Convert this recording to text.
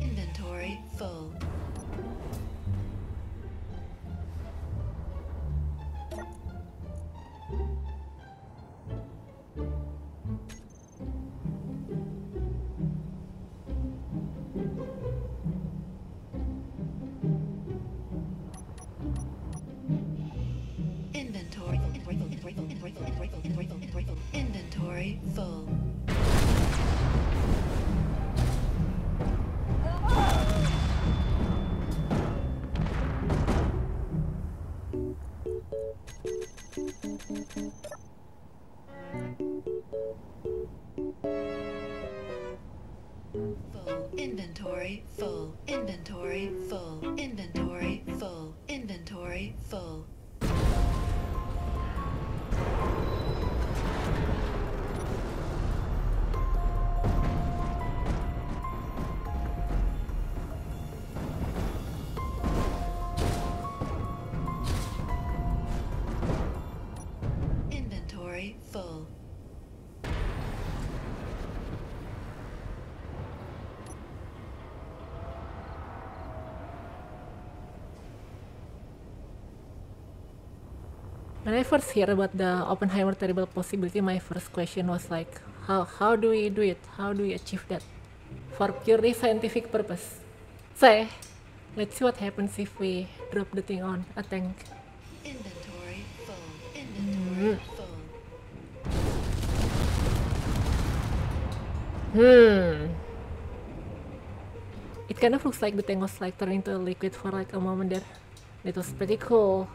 Inventory full. Inventory. Full. Inventory full. Inventory full. Inventory Full. When I first hear about the Oppenheimer terrible possibility, my first question was like, how how do we do it? How do we achieve that for purely scientific purpose? So, let's see what happens if we drop the thing on a tank. Inventory full. Inventory mm-hmm. full. Hmm. It kind of looks like the tank was like turning to a liquid for like a moment there. It was pretty cool.